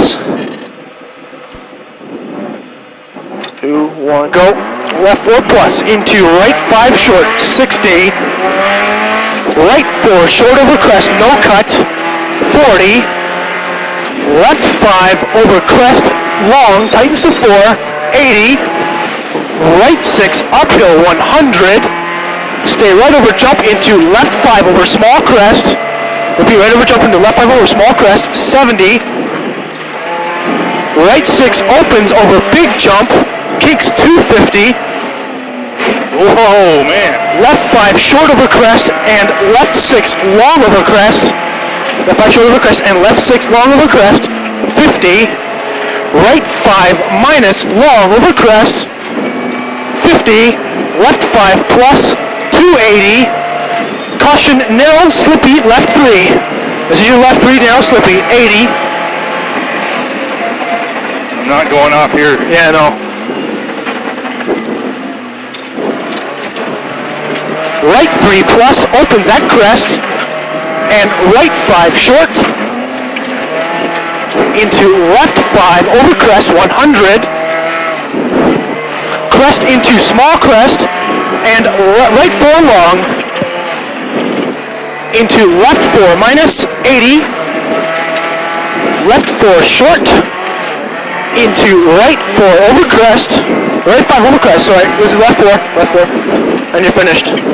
plus. Two, one, go. Left four plus into right five short, 60. Right four short over crest, no cut, 40. Left five over crest, long, tightens to four, 80. Right six, uphill, 100. Stay right over jump into left five over small crest. Repeat right over jump into left five over small crest, 70. Right six opens over big jump, kicks 250. Whoa, man. Left five short over crest and left six long over crest. Left five short over crest and left six long over crest, 50. Right five minus long over crest, 50. Left five plus 280. Caution narrow slippy left three. This is your left three narrow slippy, 80. Not going off here. Yeah, no. Right three plus opens at crest and right five short. Into left five over crest 100 crest into small crest and right four long. Into left four minus 80 left four short into right four over crest, right five over crest. Sorry, this is left four, left four, and you're finished.